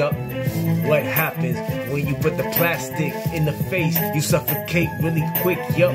up. What happens when you put the plastic in the face? You suffocate really quick, yup.